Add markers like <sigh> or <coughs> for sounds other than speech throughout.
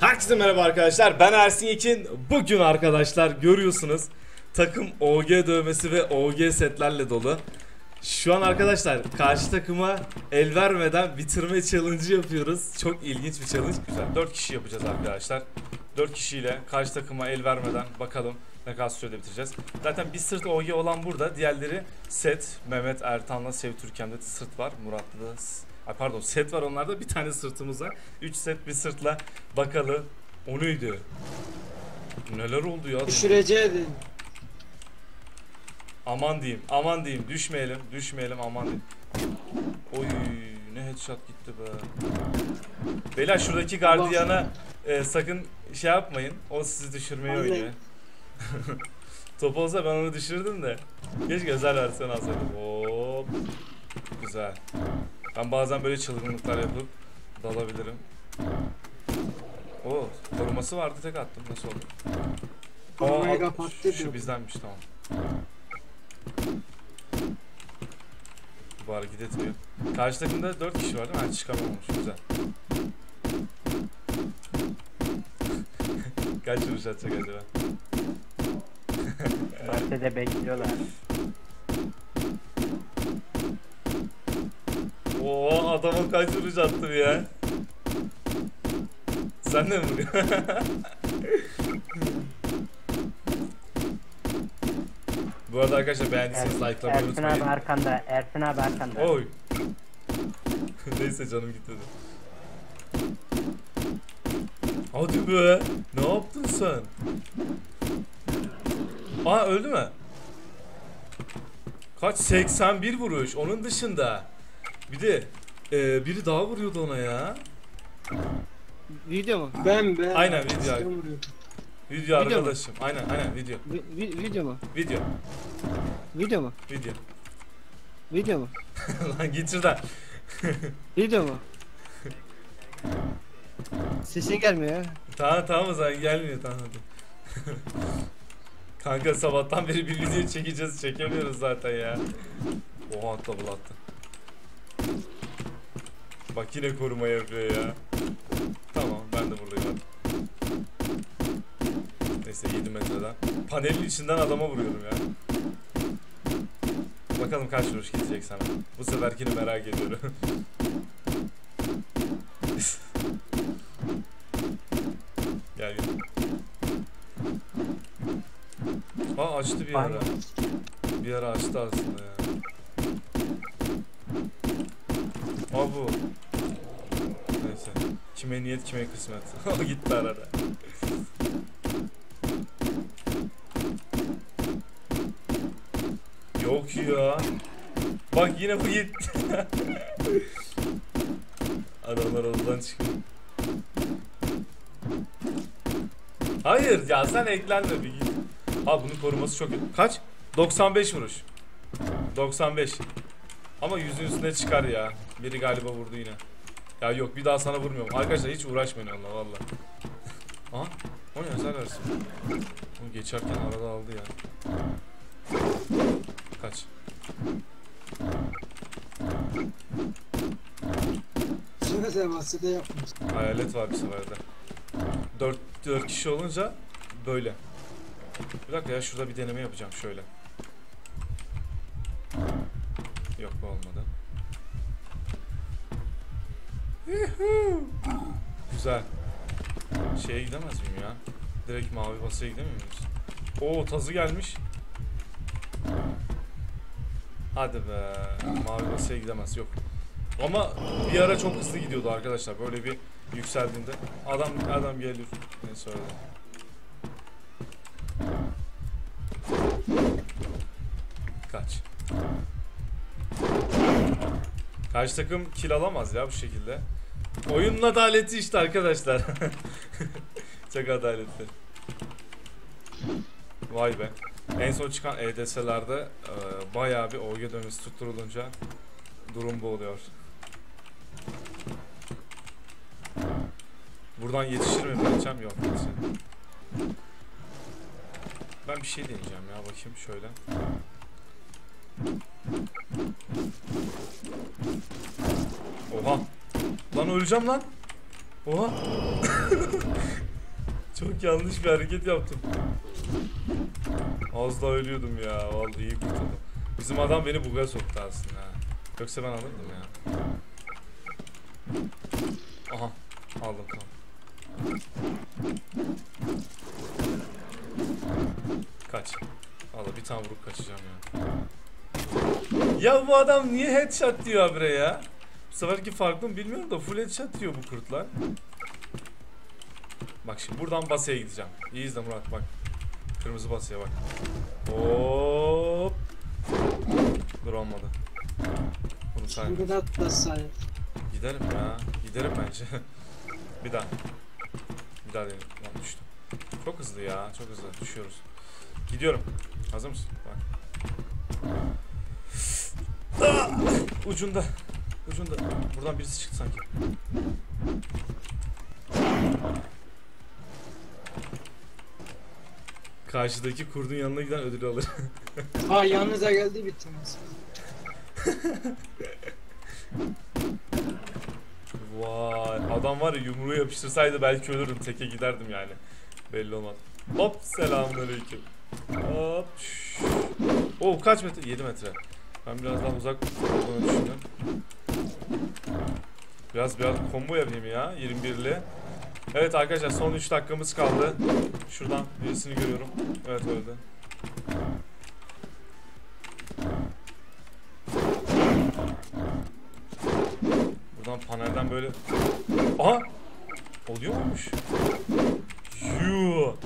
Herkese merhaba arkadaşlar. Ben Ersin Yekin. Bugün arkadaşlar görüyorsunuz takım OG dövmesi ve OG setlerle dolu. Şu an arkadaşlar karşı takıma el vermeden bitirme challenge yapıyoruz. Çok ilginç bir challenge. Güzel. 4 kişi yapacağız arkadaşlar. 4 kişiyle karşı takıma el vermeden bakalım ne kadar sürede bitireceğiz. Zaten bir sırt OG olan burada. Diğerleri set. Mehmet Ertan'la Sev Türkem'de sırt var. Murat'ta da Ay pardon set var onlarda bir tane sırtımız var. 3 set bir sırtla bakalım. O neydi? Neler oldu ya? Düşüreceydin. Aman diyeyim, aman diyeyim. Düşmeyelim, düşmeyelim aman diyeyim. Oy ne headshot gitti be. Beyler şuradaki gardiyana e, sakın şey yapmayın. O sizi düşürmeyi Vallahi. oynuyor. <laughs> Top olsa ben onu düşürdüm de. Keşke özel versiyon alsaydım. Hop. Güzel. Ben bazen böyle çılgınlıklar yapıp dalabilirim. Oo, koruması vardı tek attım. Nasıl oldu? Korumayı Aa, kapattı Şu, bizdenmiş tamam. Bu hareket etmiyor. Karşı takımda 4 kişi var değil mi? Ha, çıkamamış. Güzel. <laughs> Kaç vuruş atacak acaba? Bahçede bekliyorlar. Oo adama kaç vuruş attım ya. Sen de mi vuruyorsun? Bu arada arkadaşlar beğendiyseniz Er- likelamayı Ersin abi unutmayın. arkanda. Ersin abi arkanda. Oy. <laughs> Neyse canım gitti. Hadi be. Ne yaptın sen? Aa öldü mü? Kaç? 81 vuruş. Onun dışında. Bir de e, biri daha vuruyordu ona ya. Video mu? Ben ben. Aynen, video. Vuruyorum. Video Video mu? arkadaşım. Aynen aynen video. Vi- vi- video mu? Video. Video mu? Video. Video mu? <laughs> Lan git şuradan. Video mu? <laughs> Sesin gelmiyor ya. Tamam tamam o zaman gelmiyor tamam hadi. <laughs> Kanka sabahtan beri bir video çekeceğiz çekemiyoruz zaten ya. Oha double attı. Bak yine koruma yapıyor ya. Tamam ben de buradayım hadi. Neyse 7 metreden. Panelin içinden adama vuruyorum ya. Bakalım kaç vuruş gidecek sana. Bu seferkini merak ediyorum. <laughs> gel gel. Aa açtı bir ara. Bir ara açtı aslında ya. Aa bu. Neyse. Kime niyet kime kısmet. <laughs> O gitti arada. Yok ya. Bak yine bu gitti. <laughs> Adamlar odadan çıkıyor. Hayır ya sen eklenme bir git. Ha bunun koruması çok iyi. Kaç? 95 vuruş. 95. Ama yüzün üstüne çıkar ya. Biri galiba vurdu yine. Ya yok bir daha sana vurmuyorum. Arkadaşlar hiç uğraşmayın onunla valla. <laughs> Aha. O ne yazar versin. Onu geçerken arada aldı ya. Kaç. Şöyle teması da yapmış. Hayalet var bir seferde. 4 4 kişi olunca böyle. Bir dakika ya şurada bir deneme yapacağım şöyle. Yok bu olmadı. Yuhuu. Güzel. Şeye gidemez miyim ya? Direkt mavi basaya gidemiyor muyuz? Oo tazı gelmiş. Hadi be. Mavi basaya gidemez yok. Ama bir ara çok hızlı gidiyordu arkadaşlar. Böyle bir yükseldiğinde. Adam adam geliyor. Neyse öyle. Karşı takım kill alamaz ya bu şekilde. Oyunun adaleti işte arkadaşlar. <laughs> çok adaletli. Vay be. En son çıkan EDS'lerde e, bayağı bir OG dönüş tutturulunca durum bu oluyor. Buradan yetişir mi bakacağım yok yetişir. Ben bir şey deneyeceğim ya bakayım şöyle. Oha. Lan öleceğim lan. Oha. <coughs> Çok yanlış bir hareket yaptım. Az daha ölüyordum ya. Vallahi iyi kurtuldum. Bizim adam beni buga soktu aslında. Yoksa ben alırdım ya. Aha. Aldım tamam. Kaç. Valla bir tane vurup kaçacağım ya. Ya bu adam niye headshot diyor habire ya? Bu seferki farklı mı bilmiyorum da full headshot diyor bu kurtlar. Bak şimdi buradan basaya gideceğim. İyi izle Murat bak. Kırmızı basaya bak. Hop. Dur olmadı. Bunu say. Şimdi atlasay. Giderim ya. Giderim bence. <laughs> bir daha. Bir daha deneyelim. Lan düştüm. Çok hızlı ya. Çok hızlı. Düşüyoruz. Gidiyorum. Hazır mısın? Bak. Ah! Ucunda. Ucunda. Buradan birisi çıktı sanki. Karşıdaki kurdun yanına giden ödül alır. <laughs> Ha yanınıza geldi bittiniz. Vay adam var ya yumruğu yapıştırsaydı belki ölürdüm teke giderdim yani. Belli olmaz. Hop selamünaleyküm. Hop. Oh kaç metre? 7 metre. Ben biraz daha uzak olduğunu düşündüm. Biraz biraz combo yapayım ya 21'li. Evet arkadaşlar son 3 dakikamız kaldı. Şuradan birisini görüyorum. Evet öldü. Buradan panelden böyle... Aha! Oluyor muymuş? Yuu!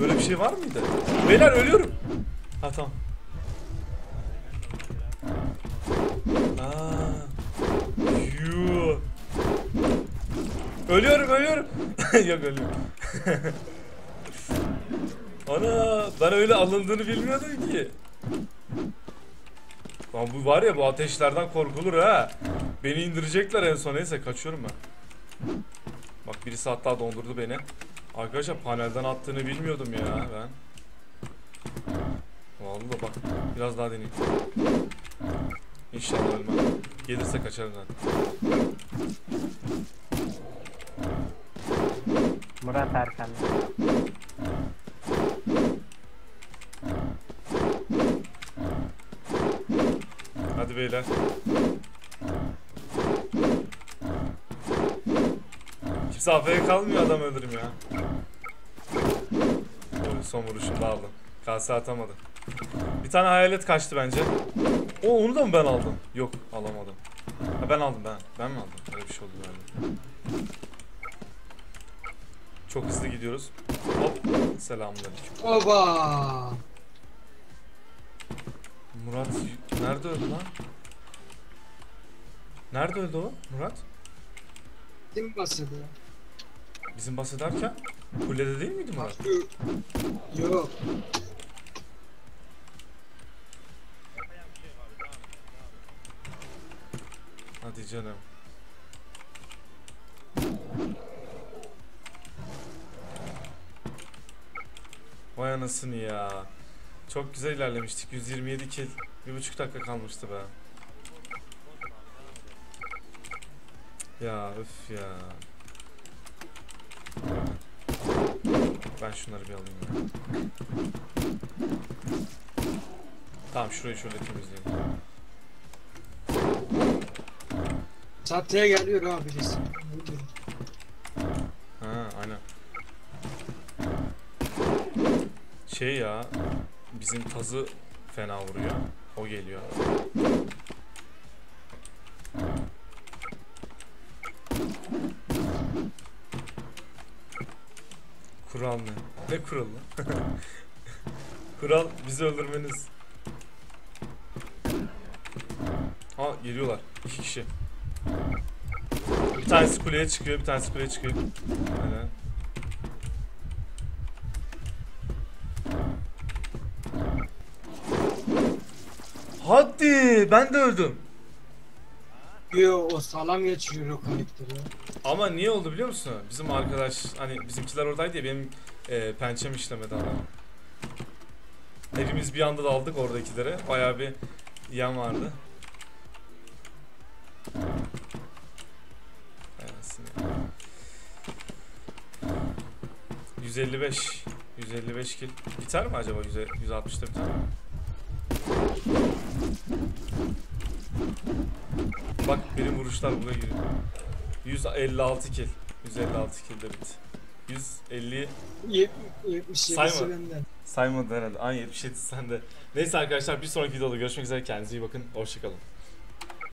Böyle bir şey var mıydı? Beyler ölüyorum. Ha tamam. Aa. Yuu! Ölüyorum ölüyorum. <laughs> Yok ölüyorum. <laughs> Ana ben öyle alındığını bilmiyordum ki. Lan bu var ya bu ateşlerden korkulur ha. Beni indirecekler en son neyse kaçıyorum ben. Bak birisi hatta dondurdu beni. Arkadaşlar panelden attığını bilmiyordum ya ben. Vallahi bak biraz daha deneyeyim. İnşallah ölmem. Gelirse kaçarım zaten. Murat arkanda. Hadi beyler. Kimse AFK kalmıyor adam öldürüm ya. Son vuruşunu da aldım. Kase atamadı. Bir tane hayalet kaçtı bence. O onu da mı ben aldım? Yok alamadım. Ha, ben aldım ben. Ben mi aldım? Öyle bir şey oldu galiba. Çok hızlı gidiyoruz. Hop. Selamünaleyküm. Oba. Murat nerede öldü lan? Nerede öldü o Murat? Kim basıldı? Bizim bahsederken kulede değil miydi Murat? Yok. Hadi canım. Vay anasını ya. Çok güzel ilerlemiştik. 127 kill. Bir buçuk dakika kalmıştı be. Ya öf ya. Ben şunları bir alayım ya. Tamam şurayı şöyle temizleyelim. Çatıya geliyor abi birisi. Ha aynen. Şey ya bizim tazı fena vuruyor. O geliyor. Kural ne? Ne kuralı? <laughs> Kural bizi öldürmeniz. Ha geliyorlar. İki kişi. Tanesi kuleye çıkıyor, bir tanesi kuleye çıkıyor. Aynen. Hadi ben de öldüm. Yo o salam geçiyor o karakteri. Ama niye oldu biliyor musun? Bizim arkadaş hani bizimkiler oradaydı ya benim e, pençem işlemedi adam. Hepimiz bir anda daldık oradakilere. Bayağı bir yan vardı. 155 155 kill. Biter mi acaba? 100 160'da biter mi? Bak benim vuruşlar buraya giriyor. 156 kill. 156 kill de bitti. 150 Yet- 77'si Sayma. benden. saymadı herhalde. Ay 77 sende. Neyse arkadaşlar bir sonraki videoda görüşmek üzere. Kendinize iyi bakın. Hoşçakalın.